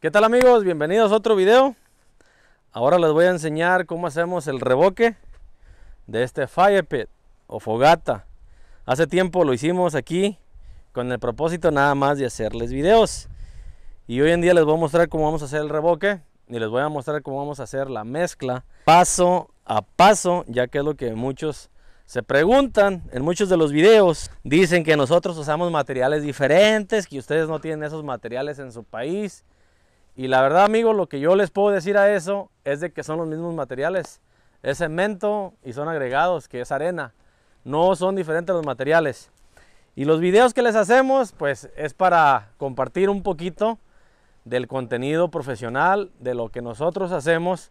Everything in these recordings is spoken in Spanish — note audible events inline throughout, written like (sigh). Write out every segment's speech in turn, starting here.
¿Qué tal amigos? Bienvenidos a otro video. Ahora les voy a enseñar cómo hacemos el revoque de este fire pit o fogata. Hace tiempo lo hicimos aquí con el propósito nada más de hacerles videos. Y hoy en día les voy a mostrar cómo vamos a hacer el revoque y les voy a mostrar cómo vamos a hacer la mezcla paso a paso, ya que es lo que muchos se preguntan en muchos de los videos. Dicen que nosotros usamos materiales diferentes, que ustedes no tienen esos materiales en su país y la verdad, amigos, lo que yo les puedo decir a eso es de que son los mismos materiales. Es cemento y son agregados, que es arena. No son diferentes los materiales. Y los videos que les hacemos, pues es para compartir un poquito del contenido profesional, de lo que nosotros hacemos.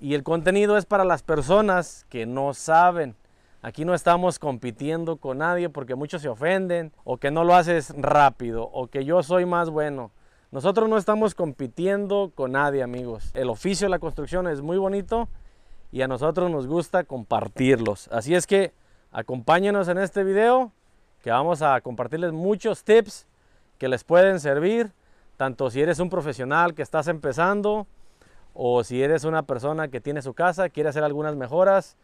Y el contenido es para las personas que no saben. Aquí no estamos compitiendo con nadie porque muchos se ofenden o que no lo haces rápido o que yo soy más bueno. Nosotros no estamos compitiendo con nadie, amigos. El oficio de la construcción es muy bonito y a nosotros nos gusta compartirlos. Así es que acompáñenos en este video que vamos a compartirles muchos tips que les pueden servir, tanto si eres un profesional que estás empezando o si eres una persona que tiene su casa, quiere hacer algunas mejoras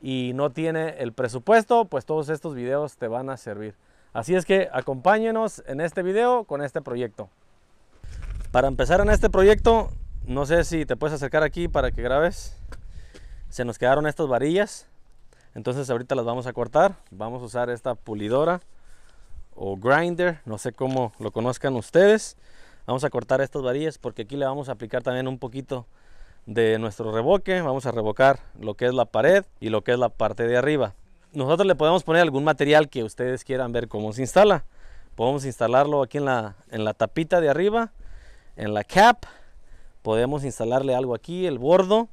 y no tiene el presupuesto, pues todos estos videos te van a servir. Así es que acompáñenos en este video con este proyecto. Para empezar en este proyecto, no sé si te puedes acercar aquí para que grabes. Se nos quedaron estas varillas. Entonces ahorita las vamos a cortar. Vamos a usar esta pulidora o grinder, no sé cómo lo conozcan ustedes. Vamos a cortar estas varillas porque aquí le vamos a aplicar también un poquito de nuestro revoque. Vamos a revocar lo que es la pared y lo que es la parte de arriba. Nosotros le podemos poner algún material que ustedes quieran ver cómo se instala. Podemos instalarlo aquí en la, en la tapita de arriba en la cap podemos instalarle algo aquí, el bordo,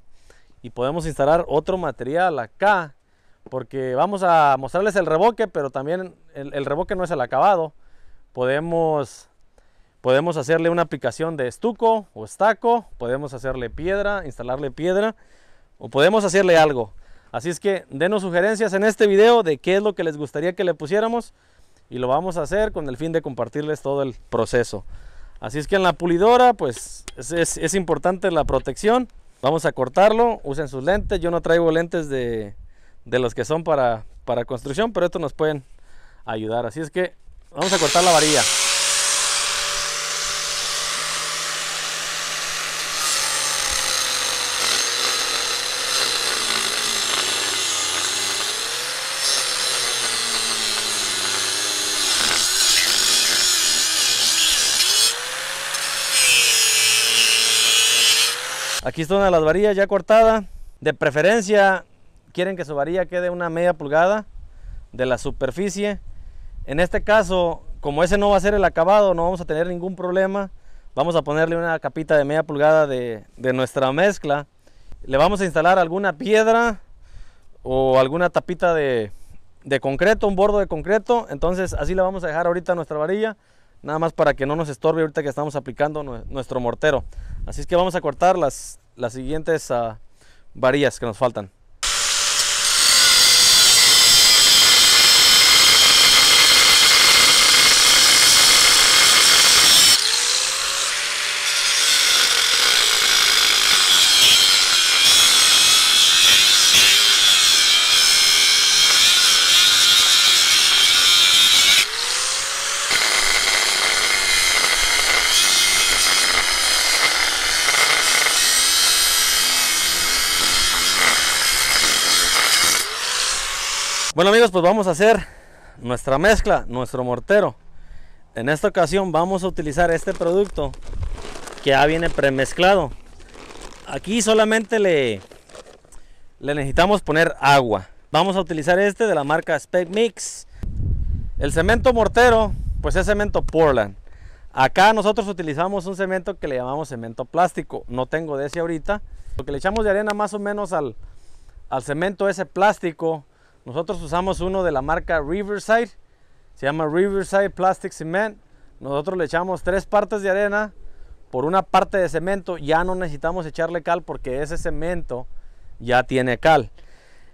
y podemos instalar otro material acá, porque vamos a mostrarles el revoque, pero también el, revoque no es el acabado. Podemos, podemos hacerle una aplicación de estuco o estaco, podemos hacerle piedra, instalarle piedra, o podemos hacerle algo. Así es que denos sugerencias en este video de qué es lo que les gustaría que le pusiéramos y lo vamos a hacer con el fin de compartirles todo el proceso. Así es que en la pulidora pues es, importante la protección. Vamos a cortarlo, usen sus lentes. Yo no traigo lentes de, de los que son para, para construcción, pero estos nos pueden ayudar. Así es que vamos a cortar la varilla. Aquí está una de las varillas ya cortada. De preferencia quieren que su varilla quede una media pulgada de la superficie. En este caso, como ese no va a ser el acabado, no vamos a tener ningún problema. Vamos a ponerle una capita de media pulgada de, nuestra mezcla. Le vamos a instalar alguna piedra o alguna tapita de, concreto, un bordo de concreto. Entonces así le vamos a dejar ahorita nuestra varilla nada más para que no nos estorbe ahorita que estamos aplicando nuestro mortero. Así es que vamos a cortar las, las siguientes uh, varillas que nos faltan. Bueno amigos, pues vamos a hacer nuestra mezcla, nuestro mortero. En esta ocasión vamos a utilizar este producto que ya viene premezclado. Aquí solamente le, le necesitamos poner agua. Vamos a utilizar este de la marca Spec Mix. El cemento mortero, pues es cemento Portland. Acá nosotros utilizamos un cemento que le llamamos cemento plástico. No tengo de ese ahorita. Lo que le echamos de arena más o menos al, al cemento ese plástico nosotros usamos uno de la marca Riverside. Se llama Riverside Plastic Cement. Nosotros le echamos tres partes de arena por una parte de cemento. Ya no necesitamos echarle cal porque ese cemento ya tiene cal.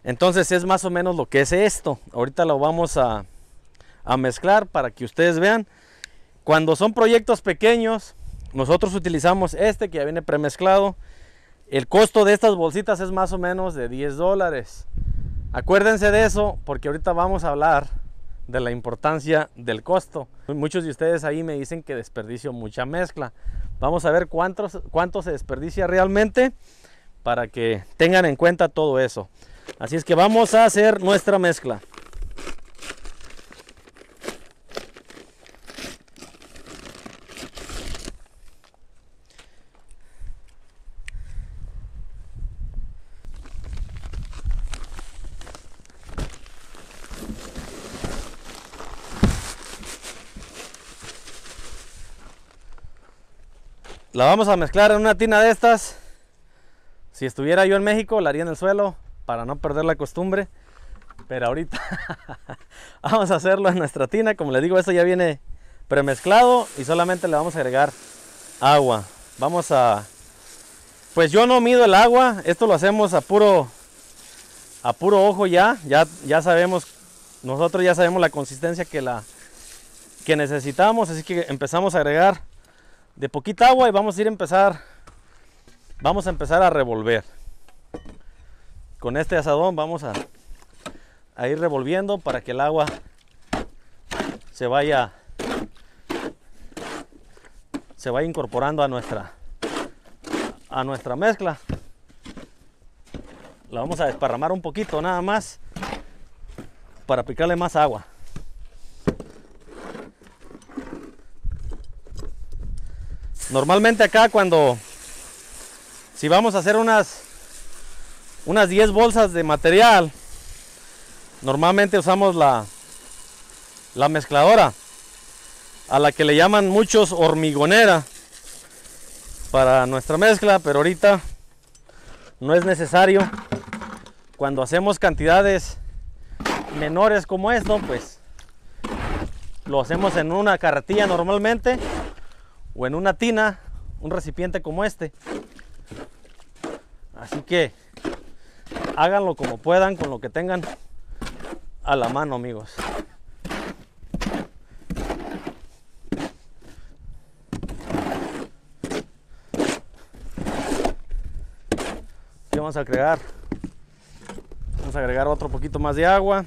Entonces es más o menos lo que es esto. Ahorita lo vamos a, a mezclar para que ustedes vean. Cuando son proyectos pequeños, nosotros utilizamos este que ya viene premezclado. El costo de estas bolsitas es más o menos de 10 dólares. Acuérdense de eso porque ahorita vamos a hablar de la importancia del costo. Muchos de ustedes ahí me dicen que desperdicio mucha mezcla. Vamos a ver cuánto se desperdicia realmente para que tengan en cuenta todo eso. Así es que vamos a hacer nuestra mezcla. La vamos a mezclar en una tina de estas. Si estuviera yo en México, la haría en el suelo para no perder la costumbre. Pero ahorita (laughs) vamos a hacerlo en nuestra tina. Como les digo, esto ya viene premezclado y solamente le vamos a agregar agua. Vamos a... Pues yo no mido el agua. Esto lo hacemos a puro, a puro ojo ya. Ya, ya sabemos, nosotros ya sabemos la consistencia que, la, que necesitamos. Así que empezamos a agregar de poquita agua y vamos a ir a empezar vamos a empezar a revolver. Con este asadón vamos a, a ir revolviendo para que el agua se vaya se vaya incorporando a nuestra a nuestra mezcla. La vamos a desparramar un poquito nada más para picarle más agua Normalmente acá cuando si vamos a hacer unas unas 10 bolsas de material, normalmente usamos la la mezcladora a la que le llaman muchos hormigonera para nuestra mezcla, pero ahorita no es necesario. Cuando hacemos cantidades menores como esto, pues lo hacemos en una carretilla normalmente o en una tina, un recipiente como este. Así que háganlo como puedan, con lo que tengan a la mano, amigos. Aquí vamos a agregar, vamos a agregar otro poquito más de agua.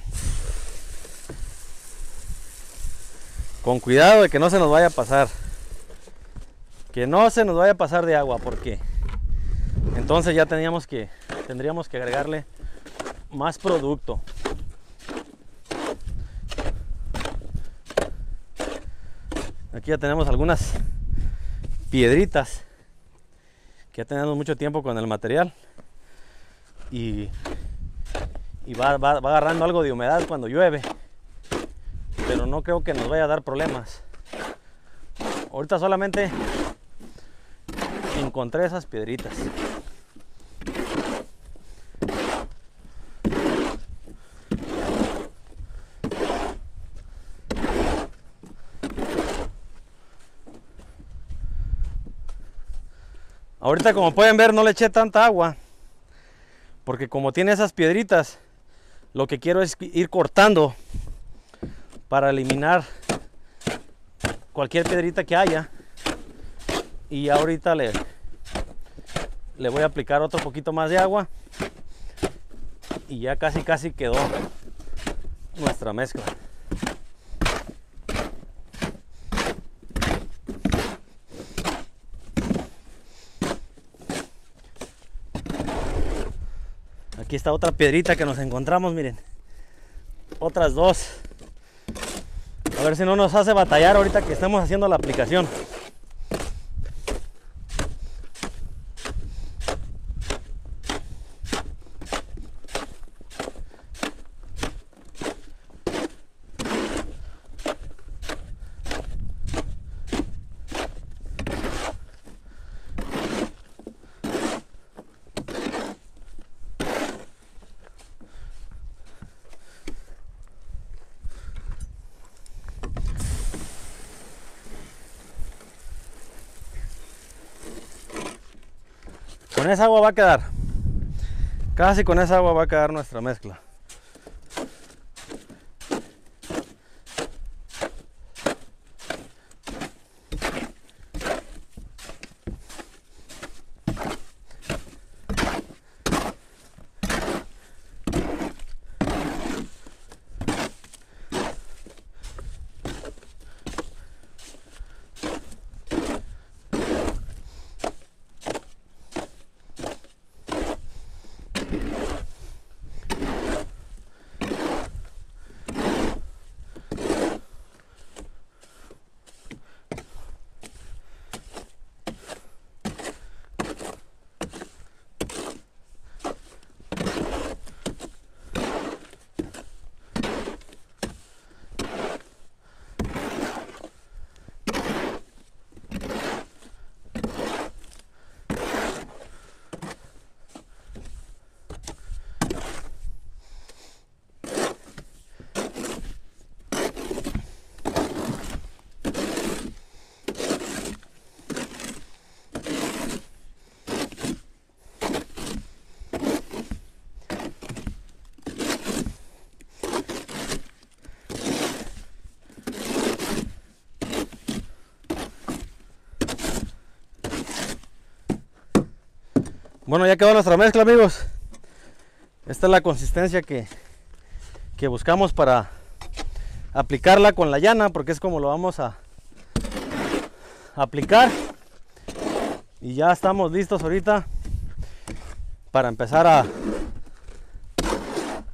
Con cuidado de que no se nos vaya a pasar que no se nos vaya a pasar de agua porque entonces ya teníamos que tendríamos que agregarle más producto. Aquí ya tenemos algunas piedritas que ya tenemos mucho tiempo con el material. Y, y va, va agarrando algo de humedad cuando llueve pero no creo que nos vaya a dar problemas. Ahorita solamente encontré esas piedritas. Ahorita como pueden ver no le eché tanta agua porque como tiene esas piedritas lo que quiero es ir cortando para eliminar cualquier piedrita que haya y ahorita le, le voy a aplicar otro poquito más de agua. Y ya casi casi quedó nuestra mezcla. Aquí está otra piedrita que nos encontramos miren. Otras dos. A ver si no nos hace batallar ahorita que estamos haciendo la aplicación agua va a quedar. Casi con esa agua va a quedar nuestra mezcla. Bueno, ya quedó nuestra mezcla, amigos. Esta es la consistencia que, que buscamos para aplicarla con la llana, porque es como lo vamos a aplicar. Y ya estamos listos ahorita para empezar a,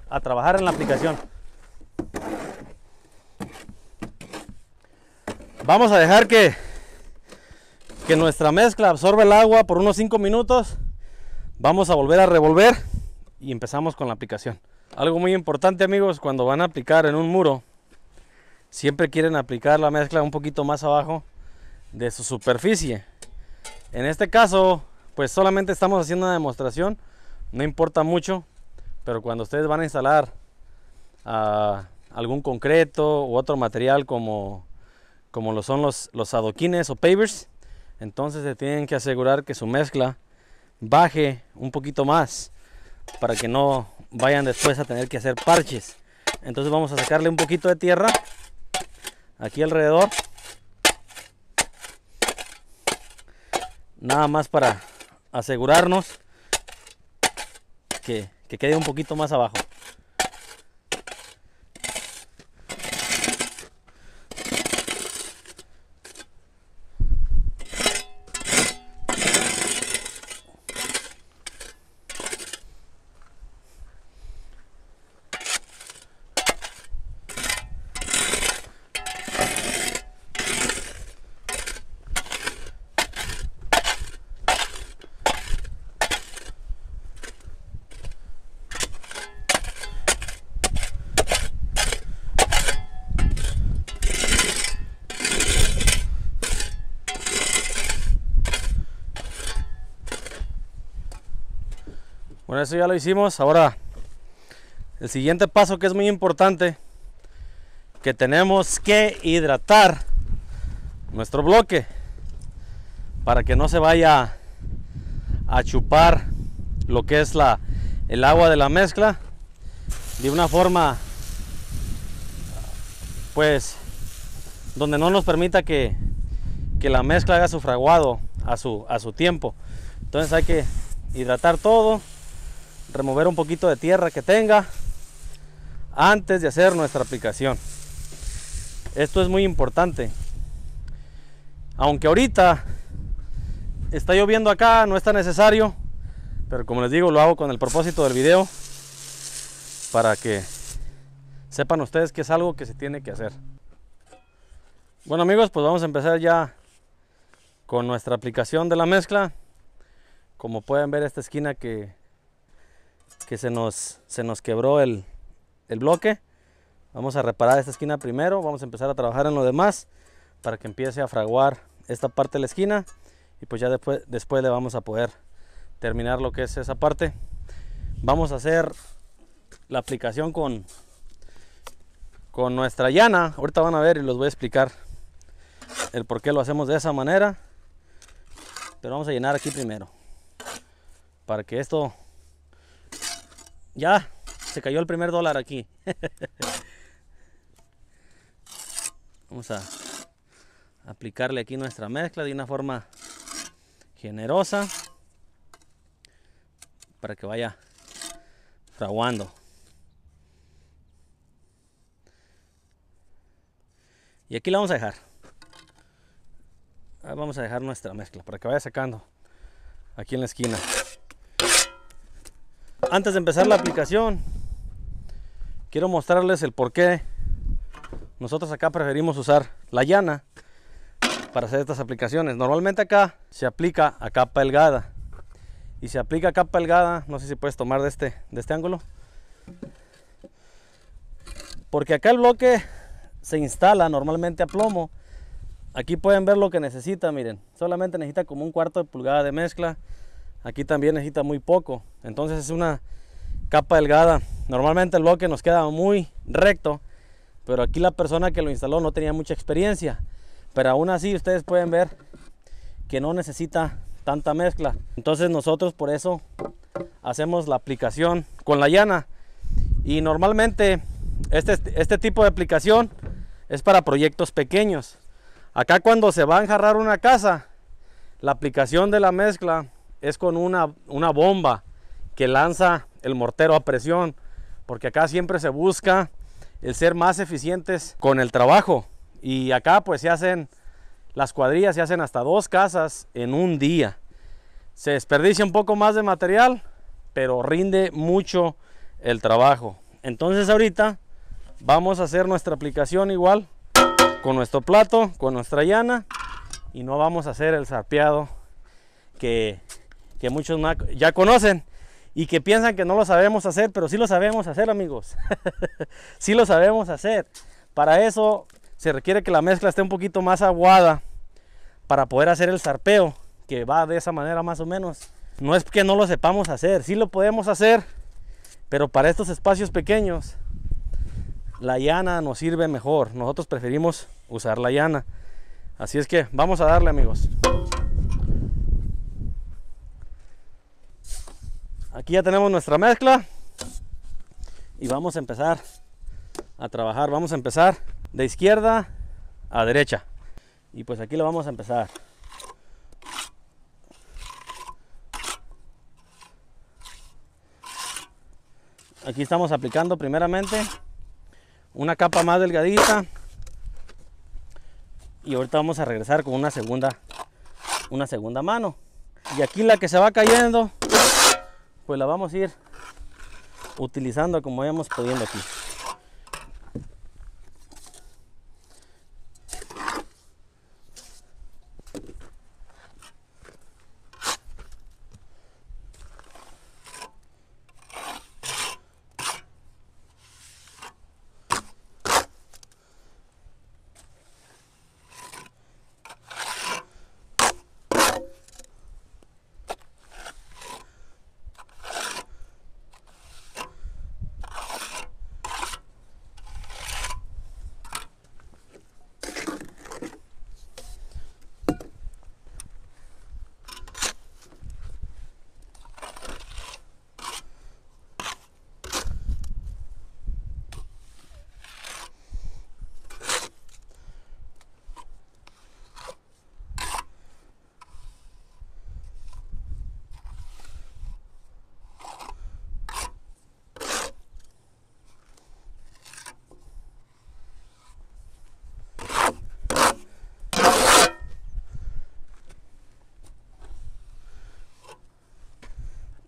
a trabajar en la aplicación. Vamos a dejar que, que nuestra mezcla absorba el agua por unos 5 minutos. Vamos a volver a revolver y empezamos con la aplicación. Algo muy importante amigos, cuando van a aplicar en un muro, siempre quieren aplicar la mezcla un poquito más abajo de su superficie. En este caso, pues solamente estamos haciendo una demostración, no importa mucho, pero cuando ustedes van a instalar ah, algún concreto u otro material como, como lo son los, los adoquines o pavers, entonces se tienen que asegurar que su mezcla baje un poquito más para que no vayan después a tener que hacer parches. Entonces vamos a sacarle un poquito de tierra aquí alrededor nada más para asegurarnos que, que quede un poquito más abajo. Bueno, eso ya lo hicimos. Ahora, el siguiente paso que es muy importante, que tenemos que hidratar nuestro bloque para que no se vaya a chupar lo que es la, el agua de la mezcla. De una forma pues donde no nos permita que, que la mezcla haga su fraguado a su, a su tiempo. Entonces hay que hidratar todo remover un poquito de tierra que tenga antes de hacer nuestra aplicación. Esto es muy importante. Aunque ahorita está lloviendo acá, no está necesario, pero como les digo, lo hago con el propósito del video para que sepan ustedes que es algo que se tiene que hacer. Bueno amigos, pues vamos a empezar ya con nuestra aplicación de la mezcla. Como pueden ver esta esquina que que se nos, se nos quebró el, bloque. Vamos a reparar esta esquina primero, vamos a empezar a trabajar en lo demás para que empiece a fraguar esta parte de la esquina y pues ya después, después le vamos a poder terminar lo que es esa parte. Vamos a hacer la aplicación con, con nuestra llana. Ahorita van a ver y los voy a explicar el por qué lo hacemos de esa manera. Pero vamos a llenar aquí primero. Para que esto ya, se cayó el primer dólar aquí. (laughs) Vamos a aplicarle aquí nuestra mezcla de una forma generosa para que vaya fraguando. Y aquí la vamos a dejar. Vamos a dejar nuestra mezcla para que vaya sacando aquí en la esquina antes de empezar la aplicación, quiero mostrarles el por qué nosotros acá preferimos usar la llana para hacer estas aplicaciones. Normalmente acá se aplica a capa delgada. Y se aplica a capa delgada, no sé si puedes tomar de este, de este ángulo. Porque acá el bloque se instala normalmente a plomo. Aquí pueden ver lo que necesita, miren. Solamente necesita como un cuarto de pulgada de mezcla Aquí también necesita muy poco. Entonces es una capa delgada. Normalmente el bloque nos queda muy recto. Pero aquí la persona que lo instaló no tenía mucha experiencia. Pero aún así ustedes pueden ver que no necesita tanta mezcla. Entonces nosotros por eso hacemos la aplicación con la llana. Y normalmente este, este tipo de aplicación es para proyectos pequeños. Acá cuando se va a enjarrar una casa, la aplicación de la mezcla es con una, una bomba que lanza el mortero a presión, porque acá siempre se busca el ser más eficientes con el trabajo. Y acá pues se hacen las cuadrillas, se hacen hasta dos casas en un día. Se desperdicia un poco más de material, pero rinde mucho el trabajo. Entonces ahorita vamos a hacer nuestra aplicación igual con nuestro plato, con nuestra llana y no vamos a hacer el sarpeado que, que muchos ya conocen y que piensan que no lo sabemos hacer, pero sí lo sabemos hacer amigos. (laughs) sí lo sabemos hacer. Para eso se requiere que la mezcla esté un poquito más aguada para poder hacer el zarpeo, que va de esa manera más o menos. No es que no lo sepamos hacer, sí lo podemos hacer, pero para estos espacios pequeños la llana nos sirve mejor. Nosotros preferimos usar la llana. Así es que vamos a darle amigos. Aquí ya tenemos nuestra mezcla y vamos a empezar a trabajar. Vamos a empezar de izquierda a derecha. Y pues aquí lo vamos a empezar. Aquí estamos aplicando primeramente una capa más delgadita y ahorita vamos a regresar con una segunda una segunda mano y aquí la que se va cayendo pues la vamos a ir utilizando como vayamos pudiendo aquí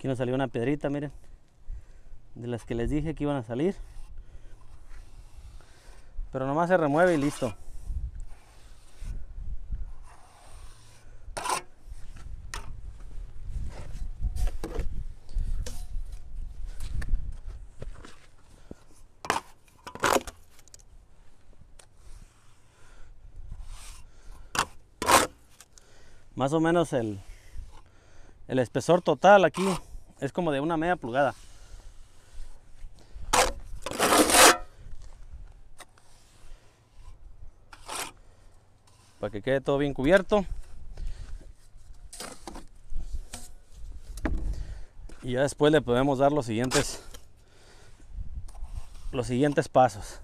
Aquí nos salió una piedrita, miren. De las que les dije que iban a salir. Pero nomás se remueve y listo. Más o menos el, el espesor total aquí es como de una media pulgada. Para que quede todo bien cubierto. Y ya después le podemos dar los siguientes los siguientes pasos.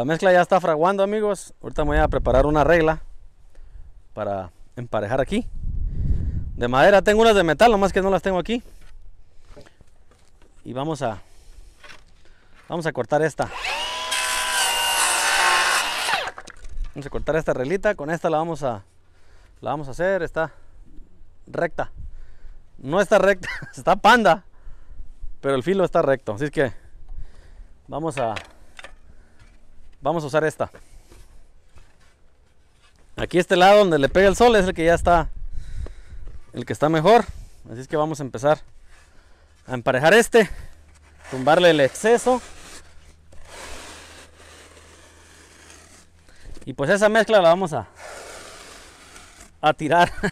La mezcla ya está fraguando amigos. Ahorita me voy a preparar una regla para emparejar aquí. De madera tengo unas de metal, nomás que no las tengo aquí. Y vamos a vamos a cortar esta. Vamos a cortar esta reglita, con esta la vamos a la vamos a hacer, está recta. No está recta, (laughs) está panda, pero el filo está recto, así es que vamos a vamos a usar esta. Aquí este lado donde le pega el sol es el que ya está el que está mejor, así es que vamos a empezar a emparejar este, tumbarle el exceso Y pues esa mezcla la vamos a, a tirar. (laughs)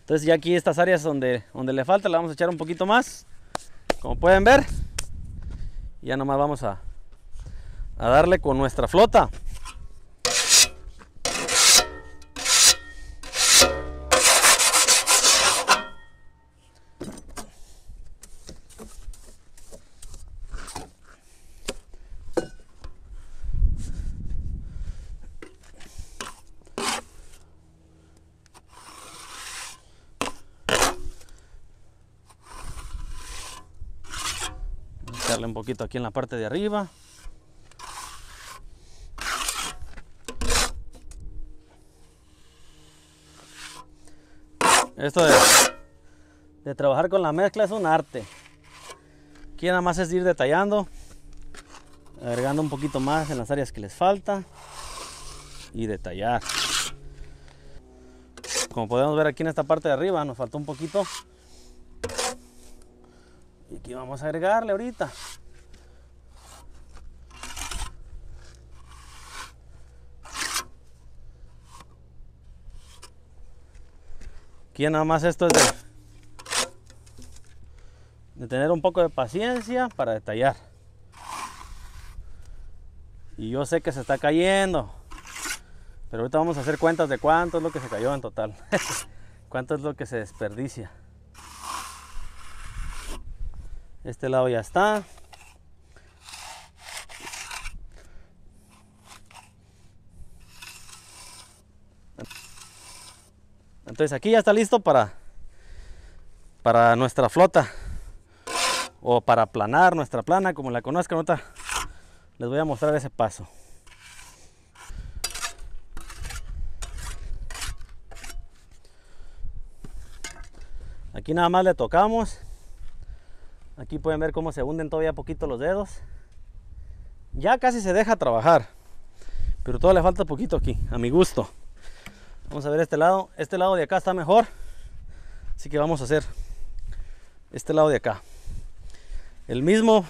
Entonces ya aquí estas áreas donde, donde le falta, le vamos a echar un poquito más. Como pueden ver. Ya nomás vamos a, a darle con nuestra flota. Un poquito aquí en la parte de arriba. Esto de, de trabajar con la mezcla es un arte. Aquí nada más es ir detallando, agregando un poquito más en las áreas que les falta y detallar. Como podemos ver aquí en esta parte de arriba nos faltó un poquito y aquí vamos a agregarle ahorita. Aquí nada más esto es de, tener un poco de paciencia para detallar. Y yo sé que se está cayendo. Pero ahorita vamos a hacer cuentas de cuánto es lo que se cayó en total. (laughs) cuánto es lo que se desperdicia. Este lado ya está. Entonces aquí ya está listo para, para nuestra flota o para planar nuestra plana, como la conozcan. Ahorita les voy a mostrar ese paso. Aquí nada más le tocamos Aquí pueden ver cómo se hunden todavía poquito los dedos. Ya casi se deja trabajar. Pero todavía le falta poquito aquí, a mi gusto. Vamos a ver este lado. Este lado de acá está mejor. Así que vamos a hacer este lado de acá. El mismo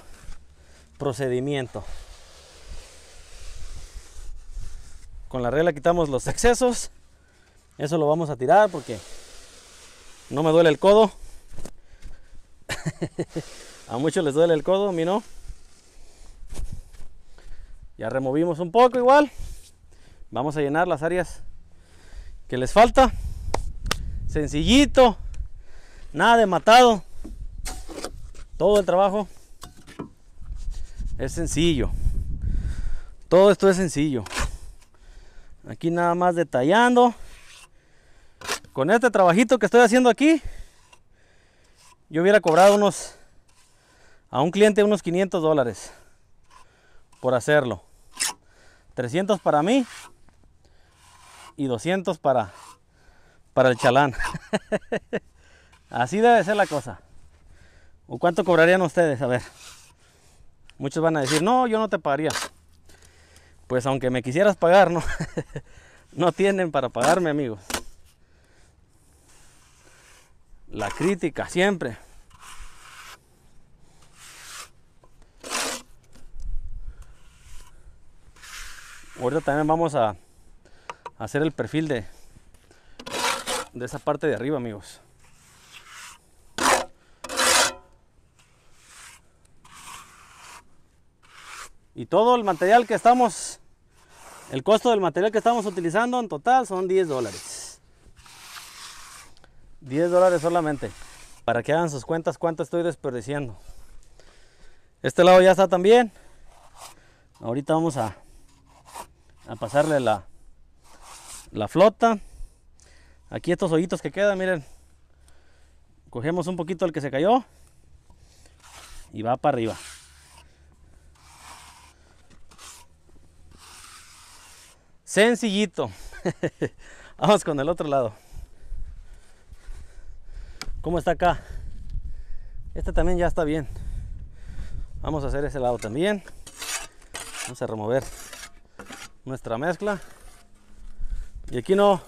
procedimiento. Con la regla quitamos los excesos. Eso lo vamos a tirar porque no me duele el codo. (laughs) a muchos les duele el codo, a mí no. Ya removimos un poco igual. Vamos a llenar las áreas que les falta. Sencillito. Nada de matado. Todo el trabajo es sencillo. Todo esto es sencillo. Aquí nada más detallando. Con este trabajito que estoy haciendo aquí, yo hubiera cobrado unos a un cliente unos 500 dólares por hacerlo. 300 para mí y 200 para para el chalán. (laughs) Así debe ser la cosa. O cuánto cobrarían ustedes a ver. Muchos van a decir no yo no te pagaría pues aunque me quisieras pagar no (laughs) no tienen para pagarme amigos la crítica siempre. Ahorita también vamos a hacer el perfil de, de esa parte de arriba, amigos. Y todo el material que estamos, el costo del material que estamos utilizando en total son 10 dólares. 10 dólares solamente. Para que hagan sus cuentas cuánto estoy desperdiciando. Este lado ya está también. Ahorita vamos a, a pasarle la, la flota. Aquí estos hoyitos que quedan, miren. Cogemos un poquito el que se cayó y va para arriba. Sencillito. (laughs) Vamos con el otro lado. ¿Cómo está acá? Este también ya está bien. Vamos a hacer ese lado también. Vamos a remover nuestra mezcla. Y aquí no,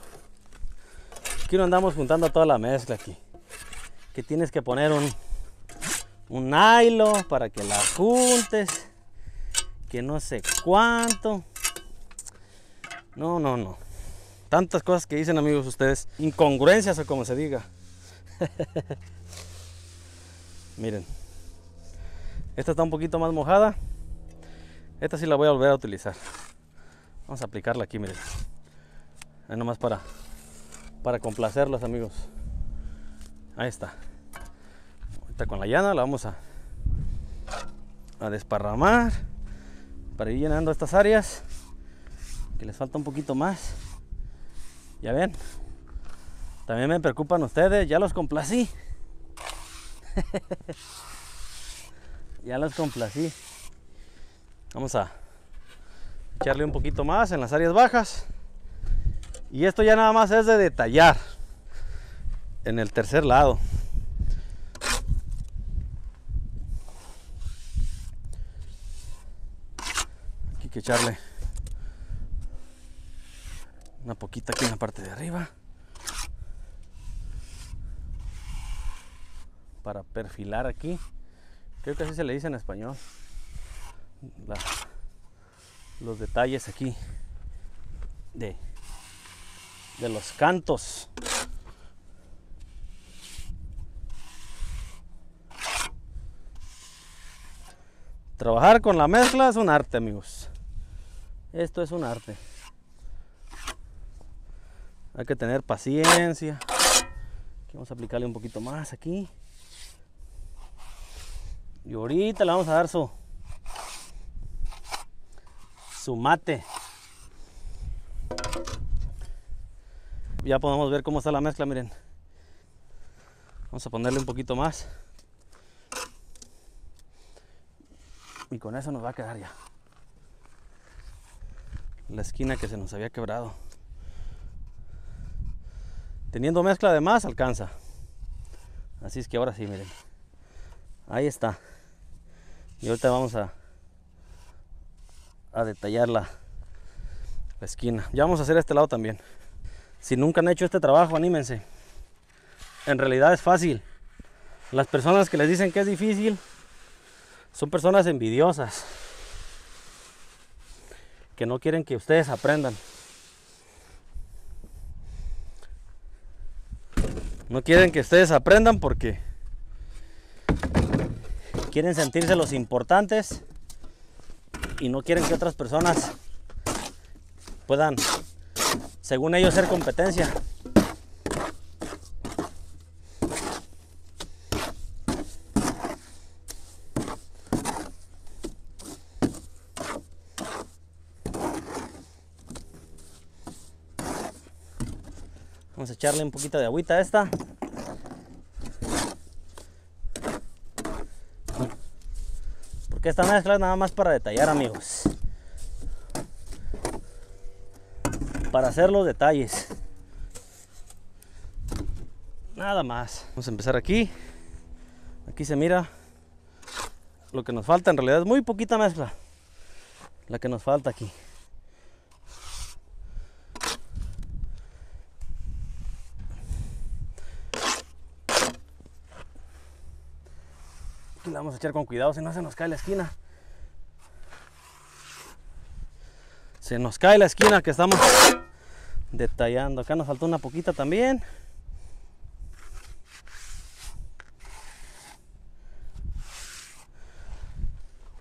aquí no andamos juntando toda la mezcla aquí. Que tienes que poner un, un nylon para que la juntes. Que no sé cuánto. No, no, no. Tantas cosas que dicen amigos ustedes. Incongruencias o como se diga. (laughs) Miren. Esta está un poquito más mojada. Esta sí la voy a volver a utilizar. Vamos a aplicarla aquí, miren. Ahí nomás para, para complacerlos, amigos. Ahí está. Ahorita con la llana la vamos a, a desparramar para ir llenando estas áreas que les falta un poquito más. Ya ven. También me preocupan ustedes, ya los complací. (laughs) ya los complací. Vamos a echarle un poquito más en las áreas bajas. Y esto ya nada más es de detallar en el tercer lado. Aquí hay que echarle una poquita aquí en la parte de arriba. Para perfilar aquí. Creo que así se le dice en español. los detalles aquí de, de los cantos. Trabajar con la mezcla es un arte, amigos. Esto es un arte. Hay que tener paciencia. vamos a aplicarle un poquito más aquí. Y ahorita le vamos a dar su su mate. Ya podemos ver cómo está la mezcla, miren. Vamos a ponerle un poquito más. Y con eso nos va a quedar ya. La esquina que se nos había quebrado. Teniendo mezcla de más alcanza. Así es que ahora sí, miren. Ahí está. Y ahorita vamos a, a detallar la, la esquina. Ya vamos a hacer este lado también. Si nunca han hecho este trabajo, anímense. En realidad es fácil. Las personas que les dicen que es difícil son personas envidiosas. Que no quieren que ustedes aprendan. No quieren que ustedes aprendan porque quieren sentirse los importantes y no quieren que otras personas puedan, según ellos, ser competencia. Vamos a echarle un poquito de agüita a esta. Porque esta mezcla es nada más para detallar, amigos. Para hacer los detalles. Nada más. Vamos a empezar aquí. Aquí se mira lo que nos falta. En realidad es muy poquita mezcla. La que nos falta aquí. Con cuidado, si no se nos cae la esquina. Se nos cae la esquina que estamos detallando. Acá nos faltó una poquita también.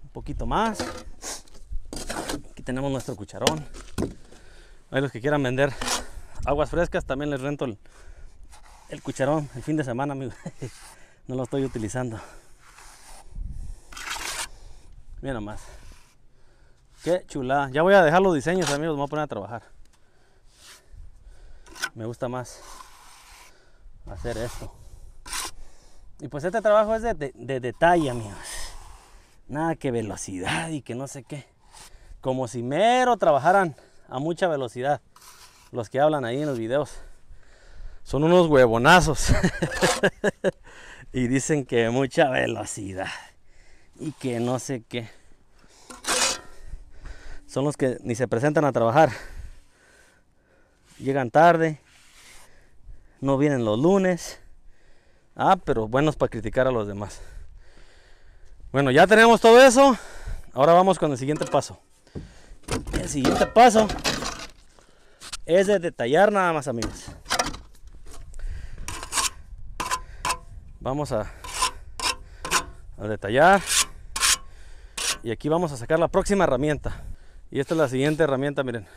Un poquito más. Aquí tenemos nuestro cucharón. Hay los que quieran vender aguas frescas, también les rento el, el cucharón el fin de semana, amigo. (laughs) No lo estoy utilizando. Mira nomás. Qué chulada. Ya voy a dejar los diseños, amigos. Me voy a poner a trabajar. Me gusta más hacer esto. Y pues este trabajo es de, de- de detalle, amigos. Nada que velocidad y que no sé qué. Como si mero trabajaran a mucha velocidad. Los que hablan ahí en los videos. Son unos huevonazos. (laughs) y dicen que mucha velocidad. Y que no sé qué. Son los que ni se presentan a trabajar. Llegan tarde. No vienen los lunes. Ah, pero buenos para criticar a los demás. Bueno, ya tenemos todo eso. Ahora vamos con el siguiente paso. El siguiente paso es de detallar nada más, amigos. Vamos a, a detallar. Y aquí vamos a sacar la próxima herramienta. Y esta es la siguiente herramienta, miren.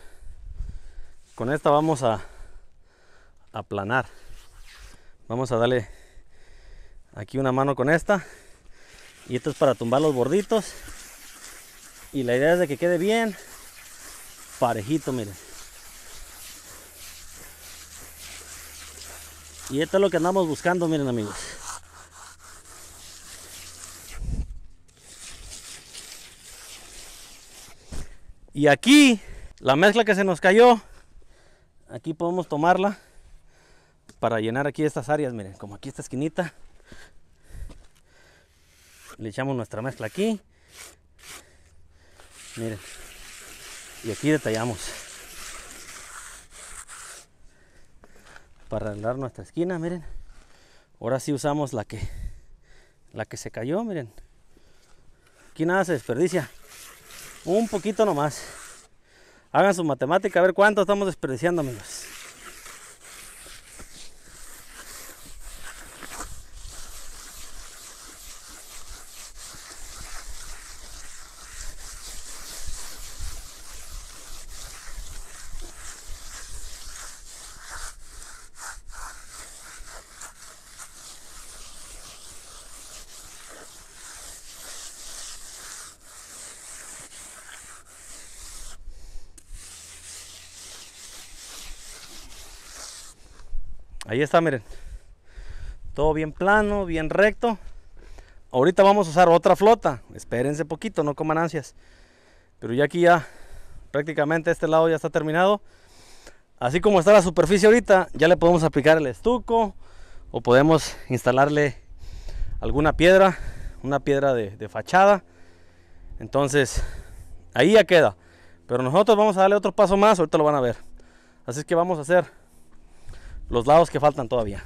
Con esta vamos a aplanar. Vamos a darle aquí una mano con esta. Y esto es para tumbar los borditos. Y la idea es de que quede bien parejito, miren. Y esto es lo que andamos buscando, miren amigos. Y aquí, la mezcla que se nos cayó, aquí podemos tomarla para llenar aquí estas áreas, miren, como aquí esta esquinita. Le echamos nuestra mezcla aquí. Miren. Y aquí detallamos. Para arreglar nuestra esquina, miren. Ahora sí usamos la que la que se cayó, miren. Aquí nada se desperdicia. Un poquito nomás. Hagan su matemática a ver cuánto estamos desperdiciando, amigos. Está, miren. Todo bien plano, bien recto. Ahorita vamos a usar otra flota. Espérense poquito, no coman ansias. Pero ya aquí ya prácticamente este lado ya está terminado. Así como está la superficie ahorita, ya le podemos aplicar el estuco o podemos instalarle alguna piedra, una piedra de, de fachada. Entonces, ahí ya queda. Pero nosotros vamos a darle otro paso más, ahorita lo van a ver. Así es que vamos a hacer los lados que faltan todavía.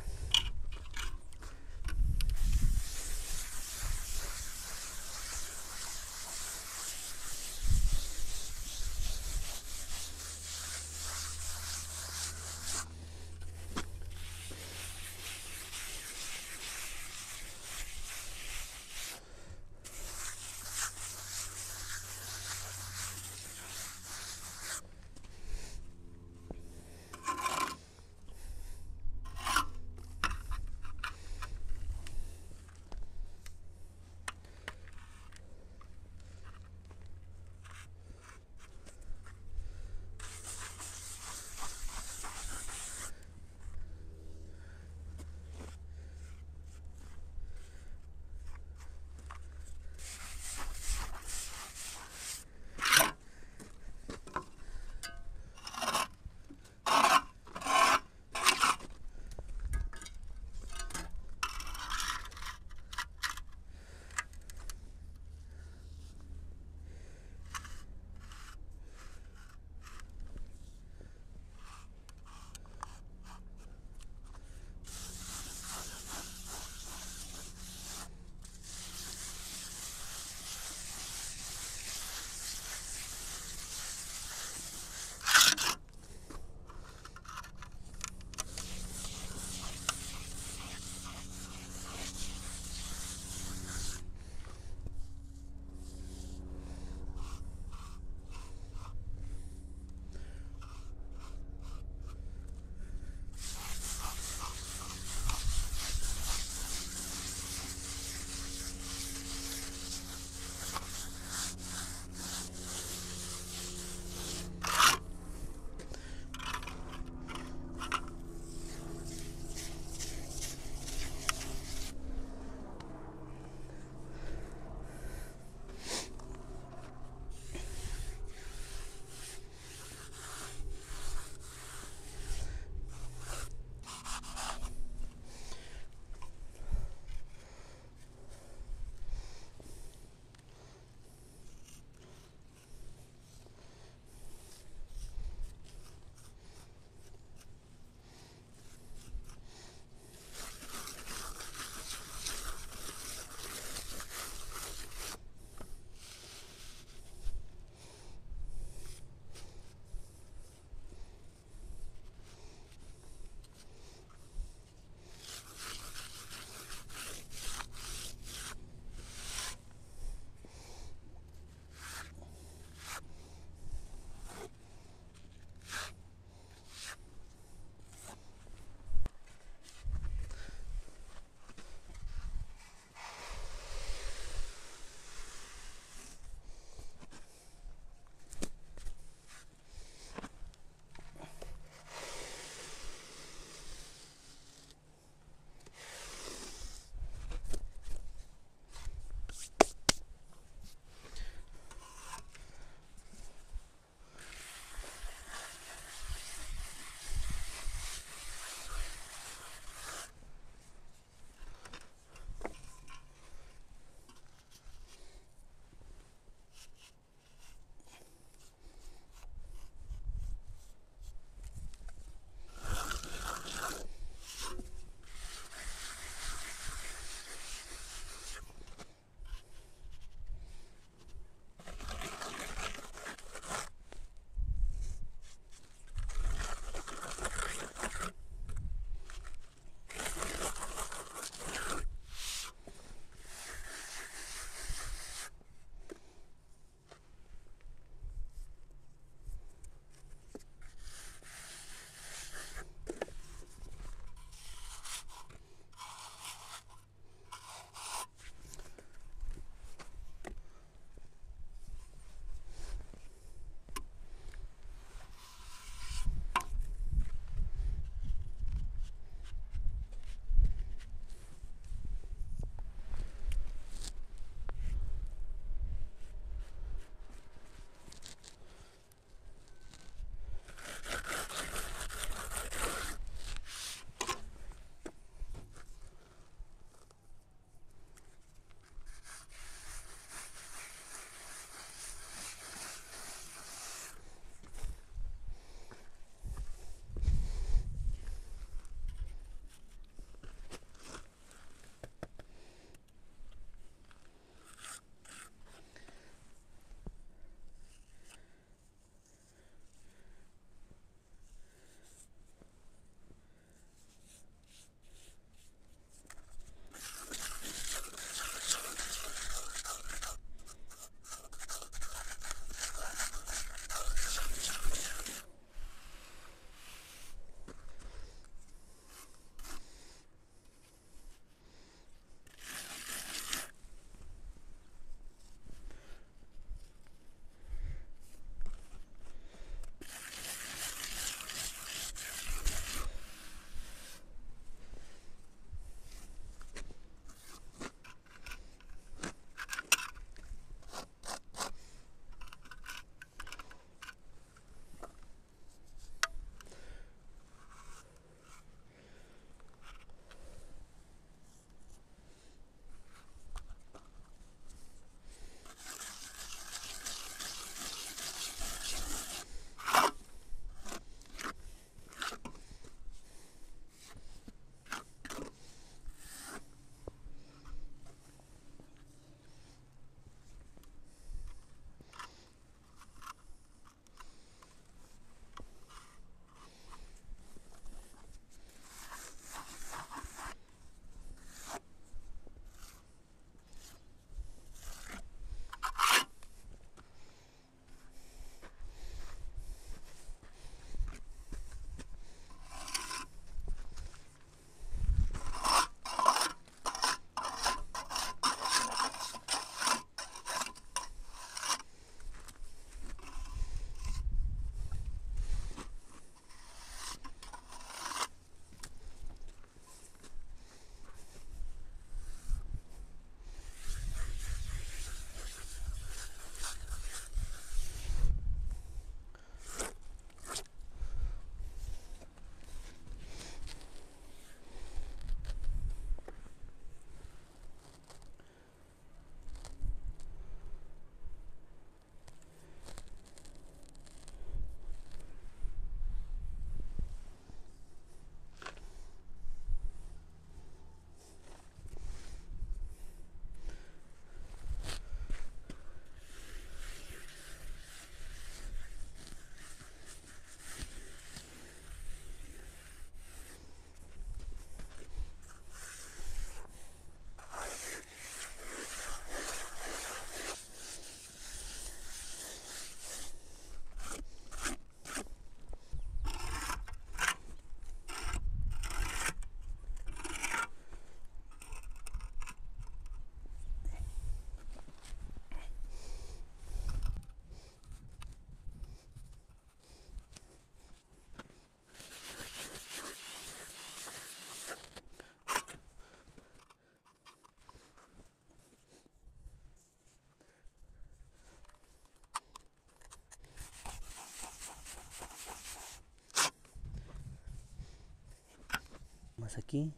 Más aquí.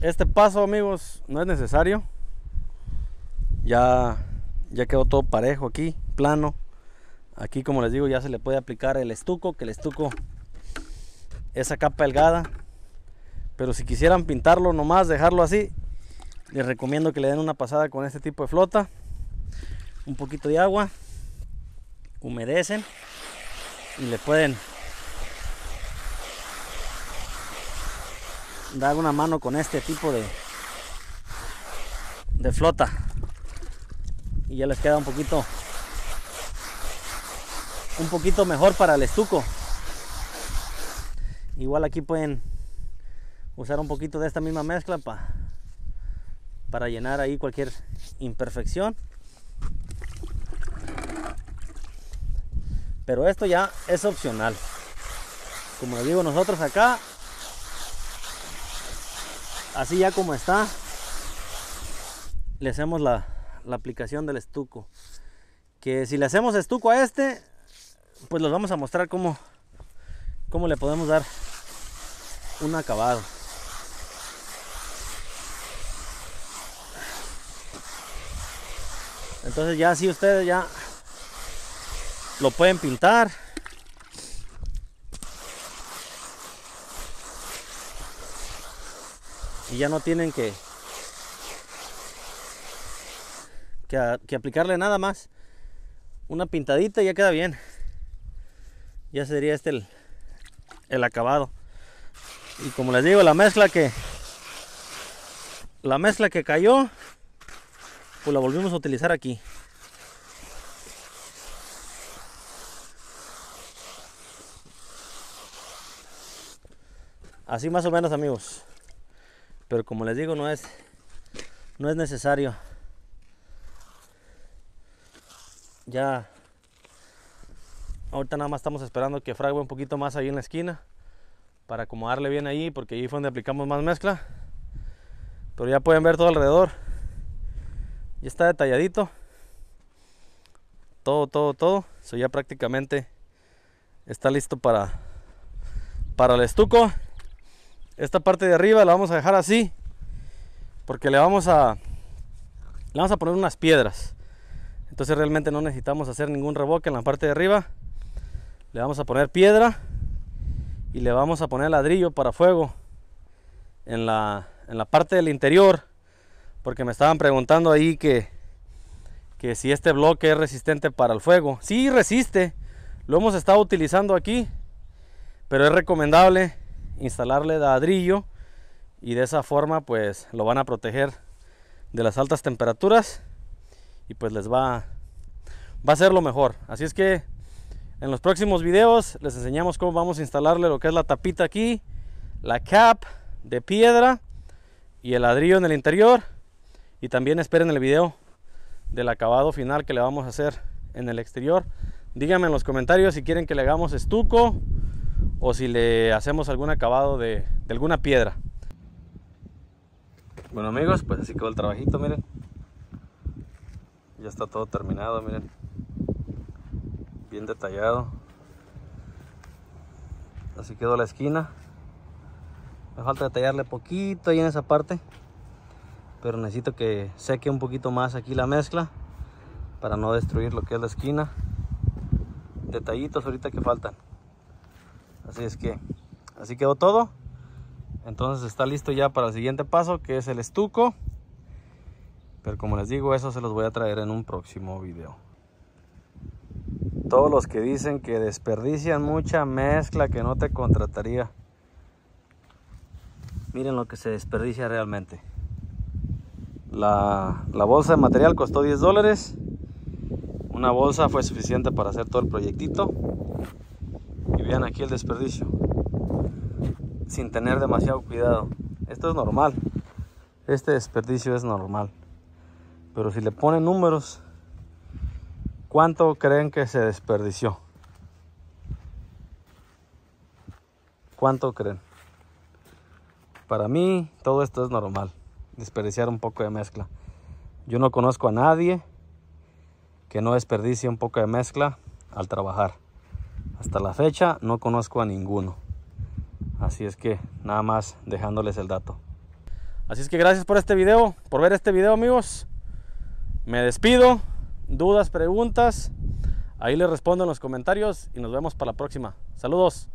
Este paso, amigos, no es necesario. Ya, ya quedó todo parejo aquí, plano. Aquí, como les digo, ya se le puede aplicar el estuco, que el estuco, esa capa delgada. Pero si quisieran pintarlo nomás, dejarlo así, les recomiendo que le den una pasada con este tipo de flota. Un poquito de agua, humedecen y le pueden dar una mano con este tipo de de flota. Y ya les queda un poquito un poquito mejor para el estuco. Igual aquí pueden usar un poquito de esta misma mezcla para para llenar ahí cualquier imperfección. Pero esto ya es opcional. Como les digo nosotros acá así ya como está le hacemos la, aplicación del estuco. Que si le hacemos estuco a este pues los vamos a mostrar cómo cómo le podemos dar un acabado. Entonces ya si ustedes ya lo pueden pintar y ya no tienen que, que, aplicarle nada más. Una pintadita y ya queda bien. Ya sería este el, el acabado. Y como les digo la mezcla que la mezcla que cayó pues la volvimos a utilizar aquí. Así más o menos amigos pero como les digo no es no es necesario. Ya ahorita nada más estamos esperando que frague un poquito más ahí en la esquina para acomodarle bien ahí porque ahí fue donde aplicamos más mezcla. Pero ya pueden ver todo alrededor. Ya está detalladito. Todo todo todo. Eso ya prácticamente está listo para para el estuco esta parte de arriba la vamos a dejar así porque le vamos a le vamos a poner unas piedras. Entonces realmente no necesitamos hacer ningún revoque en la parte de arriba. Le vamos a poner piedra y le vamos a poner ladrillo para fuego en la, en la parte del interior porque me estaban preguntando ahí que, que si este bloque es resistente para el fuego. Sí resiste lo hemos estado utilizando aquí pero es recomendable instalarle ladrillo y de esa forma pues lo van a proteger de las altas temperaturas y pues les va va a ser lo mejor. Así es que en los próximos videos les enseñamos cómo vamos a instalarle lo que es la tapita aquí la cap de piedra y el ladrillo en el interior. Y también esperen el video del acabado final que le vamos a hacer en el exterior. Díganme en los comentarios si quieren que le hagamos estuco o si le hacemos algún acabado de, alguna piedra. Bueno amigos, pues así quedó el trabajito, miren. Ya está todo terminado, miren. Bien detallado. Así quedó la esquina. Me falta detallarle poquito ahí en esa parte. Pero necesito que seque un poquito más aquí la mezcla. Para no destruir lo que es la esquina. Detallitos ahorita que faltan. Así es que, así quedó todo. Entonces está listo ya para el siguiente paso que es el estuco. Pero como les digo, eso se los voy a traer en un próximo video. Todos los que dicen que desperdician mucha mezcla que no te contrataría. Miren lo que se desperdicia realmente. La, la bolsa de material costó 10 dólares. Una bolsa fue suficiente para hacer todo el proyectito. Vean aquí el desperdicio. Sin tener demasiado cuidado. Esto es normal. Este desperdicio es normal. Pero si le ponen números, ¿cuánto creen que se desperdició? ¿Cuánto creen? Para mí todo esto es normal, desperdiciar un poco de mezcla. Yo no conozco a nadie que no desperdicie un poco de mezcla al trabajar. Hasta la fecha no conozco a ninguno. Así es que nada más dejándoles el dato. Así es que gracias por este video, por ver este video amigos. Me despido. Dudas, preguntas, ahí les respondo en los comentarios y nos vemos para la próxima. Saludos.